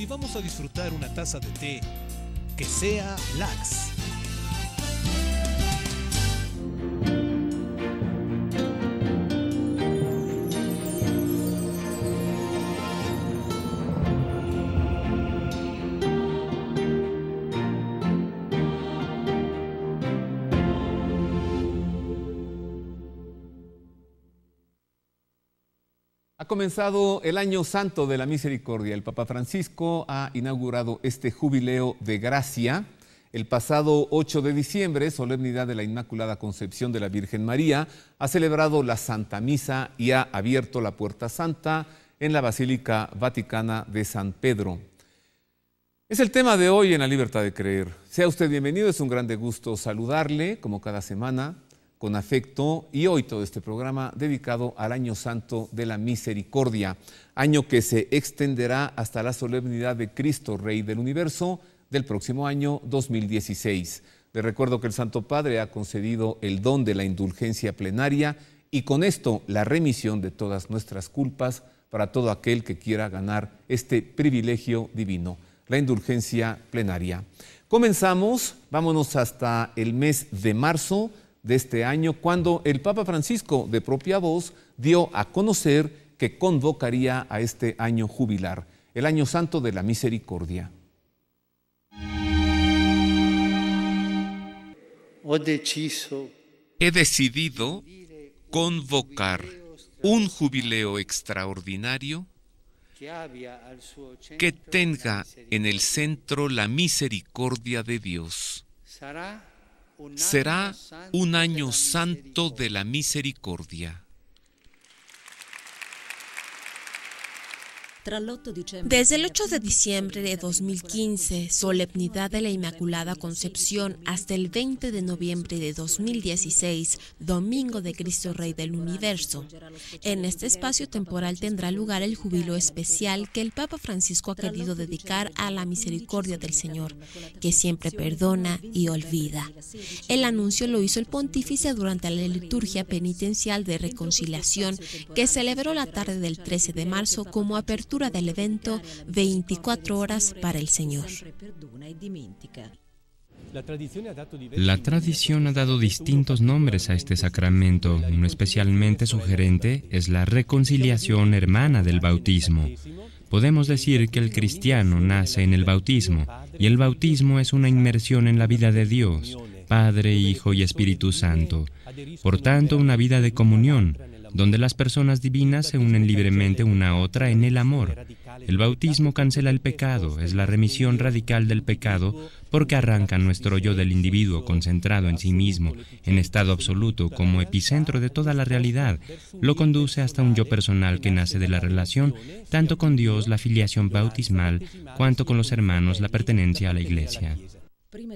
y vamos a disfrutar una taza de té que sea lax. Comenzado el año santo de la misericordia. El Papa Francisco ha inaugurado este jubileo de gracia. El pasado 8 de diciembre, solemnidad de la Inmaculada Concepción de la Virgen María, ha celebrado la Santa Misa y ha abierto la Puerta Santa en la Basílica Vaticana de San Pedro. Es el tema de hoy en la libertad de creer. Sea usted bienvenido, es un grande gusto saludarle, como cada semana, con afecto y hoy todo este programa dedicado al Año Santo de la Misericordia, año que se extenderá hasta la solemnidad de Cristo, Rey del Universo, del próximo año 2016. Le recuerdo que el Santo Padre ha concedido el don de la indulgencia plenaria y con esto la remisión de todas nuestras culpas para todo aquel que quiera ganar este privilegio divino, la indulgencia plenaria. Comenzamos, vámonos hasta el mes de marzo de este año, cuando el Papa Francisco, de propia voz, dio a conocer que convocaría a este año jubilar, el Año Santo de la Misericordia. He decidido convocar un jubileo extraordinario que tenga en el centro la misericordia de Dios será un año santo de la misericordia. Desde el 8 de diciembre de 2015, solemnidad de la Inmaculada Concepción, hasta el 20 de noviembre de 2016, Domingo de Cristo Rey del Universo. En este espacio temporal tendrá lugar el jubilo especial que el Papa Francisco ha querido dedicar a la misericordia del Señor, que siempre perdona y olvida. El anuncio lo hizo el pontífice durante la liturgia penitencial de reconciliación que celebró la tarde del 13 de marzo como apertura del evento 24 horas para el Señor. La tradición ha dado distintos nombres a este sacramento. Uno especialmente sugerente es la reconciliación hermana del bautismo. Podemos decir que el cristiano nace en el bautismo y el bautismo es una inmersión en la vida de Dios, Padre, Hijo y Espíritu Santo. Por tanto, una vida de comunión, donde las personas divinas se unen libremente una a otra en el amor. El bautismo cancela el pecado, es la remisión radical del pecado porque arranca nuestro yo del individuo concentrado en sí mismo, en estado absoluto, como epicentro de toda la realidad, lo conduce hasta un yo personal que nace de la relación tanto con Dios, la filiación bautismal, cuanto con los hermanos, la pertenencia a la iglesia.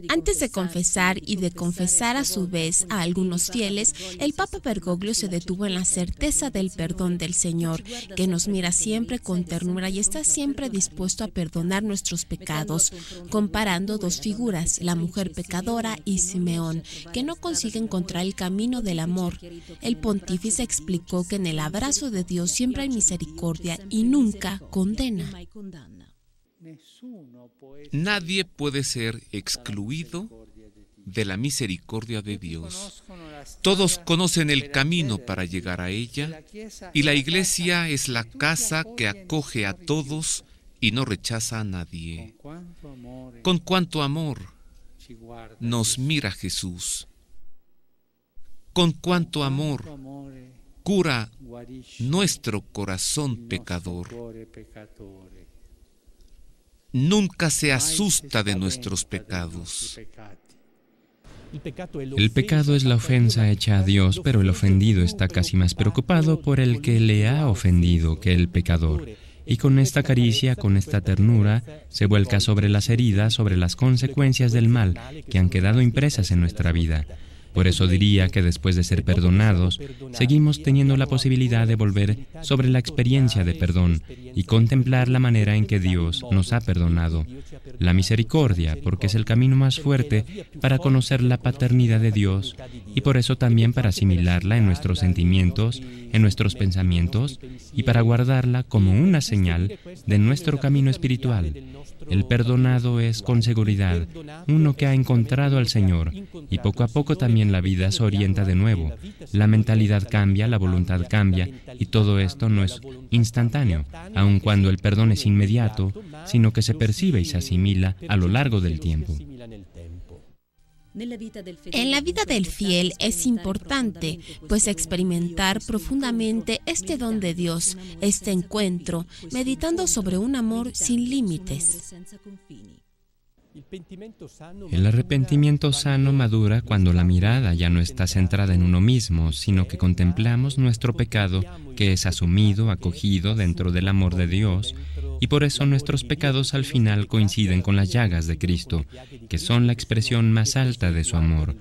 Antes de confesar y de confesar a su vez a algunos fieles, el Papa Bergoglio se detuvo en la certeza del perdón del Señor, que nos mira siempre con ternura y está siempre dispuesto a perdonar nuestros pecados, comparando dos figuras, la mujer pecadora y Simeón, que no consigue encontrar el camino del amor. El pontífice explicó que en el abrazo de Dios siempre hay misericordia y nunca condena. Nadie puede ser excluido de la misericordia de Dios. Todos conocen el camino para llegar a ella y la iglesia es la casa que acoge a todos y no rechaza a nadie. Con cuánto amor nos mira Jesús. Con cuánto amor cura nuestro corazón pecador nunca se asusta de nuestros pecados. El pecado es la ofensa hecha a Dios, pero el ofendido está casi más preocupado por el que le ha ofendido que el pecador. Y con esta caricia, con esta ternura, se vuelca sobre las heridas, sobre las consecuencias del mal que han quedado impresas en nuestra vida. Por eso diría que después de ser perdonados, seguimos teniendo la posibilidad de volver sobre la experiencia de perdón y contemplar la manera en que Dios nos ha perdonado. La misericordia, porque es el camino más fuerte para conocer la paternidad de Dios y por eso también para asimilarla en nuestros sentimientos, en nuestros pensamientos y para guardarla como una señal de nuestro camino espiritual. El perdonado es con seguridad uno que ha encontrado al Señor y poco a poco también la vida se orienta de nuevo. La mentalidad cambia, la voluntad cambia y todo esto no es instantáneo, aun cuando el perdón es inmediato, sino que se percibe y se asimila a lo largo del tiempo. En la vida del fiel es importante, pues experimentar profundamente este don de Dios, este encuentro, meditando sobre un amor sin límites. El arrepentimiento sano madura cuando la mirada ya no está centrada en uno mismo, sino que contemplamos nuestro pecado que es asumido, acogido dentro del amor de Dios y por eso nuestros pecados al final coinciden con las llagas de Cristo, que son la expresión más alta de su amor.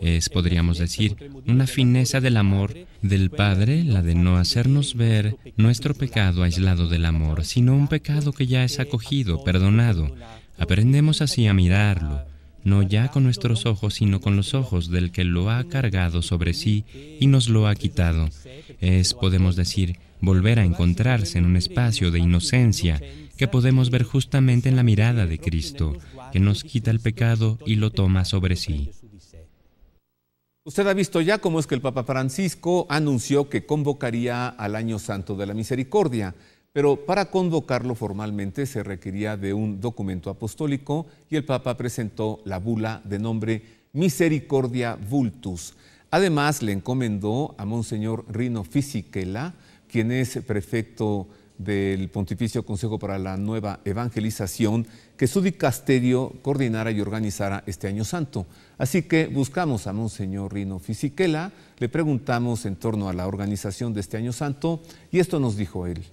Es, podríamos decir, una fineza del amor del Padre, la de no hacernos ver nuestro pecado aislado del amor, sino un pecado que ya es acogido, perdonado. Aprendemos así a mirarlo, no ya con nuestros ojos, sino con los ojos del que lo ha cargado sobre sí y nos lo ha quitado. Es, podemos decir, volver a encontrarse en un espacio de inocencia que podemos ver justamente en la mirada de Cristo, que nos quita el pecado y lo toma sobre sí. Usted ha visto ya cómo es que el Papa Francisco anunció que convocaría al Año Santo de la Misericordia, pero para convocarlo formalmente se requería de un documento apostólico y el Papa presentó la bula de nombre Misericordia Vultus. Además, le encomendó a Monseñor Rino Fisichella quien es prefecto del Pontificio Consejo para la Nueva Evangelización, que su dicasterio coordinara y organizara este año santo. Así que buscamos a Monseñor Rino Fisichella, le preguntamos en torno a la organización de este año santo y esto nos dijo él.